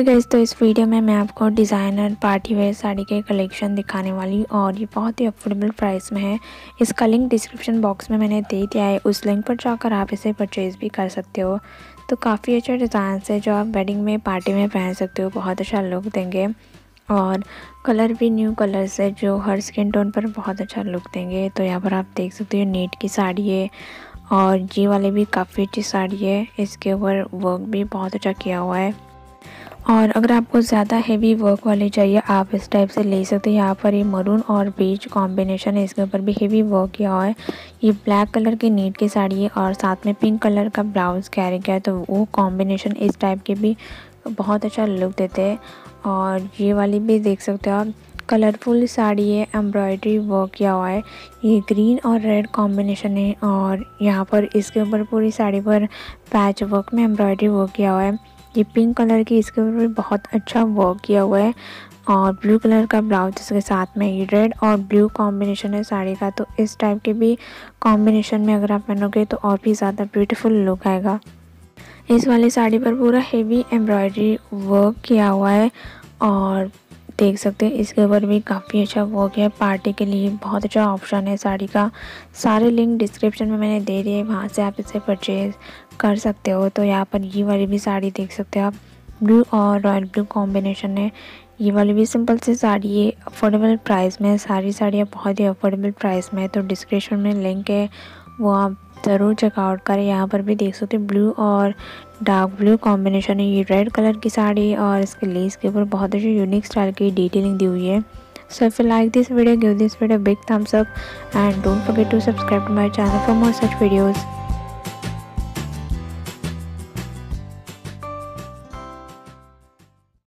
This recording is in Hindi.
हाय गाइस तो इस वीडियो में मैं आपको डिज़ाइनर पार्टी वेयर साड़ी के कलेक्शन दिखाने वाली हूँ और ये बहुत ही अफोर्डेबल प्राइस में है। इसका लिंक डिस्क्रिप्शन बॉक्स में मैंने दे दिया है। उस लिंक पर जाकर आप इसे परचेज़ भी कर सकते हो। तो काफ़ी अच्छे डिज़ाइन है जो आप वेडिंग में पार्टी में पहन सकते हो। बहुत अच्छा लुक देंगे और कलर भी न्यू कलर्स है जो हर स्किन टोन पर बहुत अच्छा लुक देंगे। तो यहाँ पर आप देख सकते हो नीट की साड़ी है और जी वाले भी काफ़ी अच्छी साड़ी है। इसके ऊपर वर्क भी बहुत अच्छा किया हुआ है। और अगर आपको ज़्यादा हेवी वर्क वाली चाहिए, आप इस टाइप से ले सकते हैं। यहाँ पर ये मरून और बीच कॉम्बिनेशन है। इसके ऊपर भी हेवी वर्क किया हुआ है। ये ब्लैक कलर की नीट की साड़ी है और साथ में पिंक कलर का ब्लाउज़ कैरी किया है। तो वो कॉम्बिनेशन इस टाइप के भी बहुत अच्छा लुक देते हैं। और ये वाली भी देख सकते हो आप। कलरफुल साड़ी है एम्ब्रॉयडरी वर्क किया हुआ है। ये ग्रीन और रेड कॉम्बिनेशन है और यहाँ पर इसके ऊपर पूरी साड़ी पर पैच वर्क में एम्ब्रॉयडरी वर्क किया हुआ है। ये पिंक कलर की इसके ऊपर भी बहुत अच्छा वर्क किया हुआ है और ब्लू कलर का ब्लाउज इसके साथ में ये रेड और ब्लू कॉम्बिनेशन है साड़ी का। तो इस टाइप के भी कॉम्बिनेशन में अगर आप पहनोगे तो और भी ज़्यादा ब्यूटीफुल लुक आएगा। इस वाली साड़ी पर पूरा हेवी एम्ब्रॉयडरी वर्क किया हुआ है और देख सकते हैं इसके ऊपर भी काफ़ी अच्छा वर्क है। पार्टी के लिए बहुत अच्छा ऑप्शन है साड़ी का। सारे लिंक डिस्क्रिप्शन में मैंने दे दिए वहाँ से आप इसे परचेज़ कर सकते हो। तो यहाँ पर ये वाली भी साड़ी देख सकते हो आप। ब्लू और रॉयल ब्लू कॉम्बिनेशन है। ये वाली भी सिंपल सी साड़ी है। अफोर्डेबल प्राइस में सारी साड़ियाँ बहुत ही अफोर्डेबल प्राइस में है। तो डिस्क्रिप्शन में लिंक है। वो आप ज़रूर चेकआउट करें। यहाँ पर भी देख सकते हैं ब्लू और डार्क ब्लू कॉम्बिनेशन है। ये रेड कलर की साड़ी और इसके लेस के ऊपर बहुत अच्छी यूनिक स्टाइल की डिटेलिंग दी हुई है। So if you like this video, give this video a big thumbs up and don't forget to subscribe to channel for more such videos.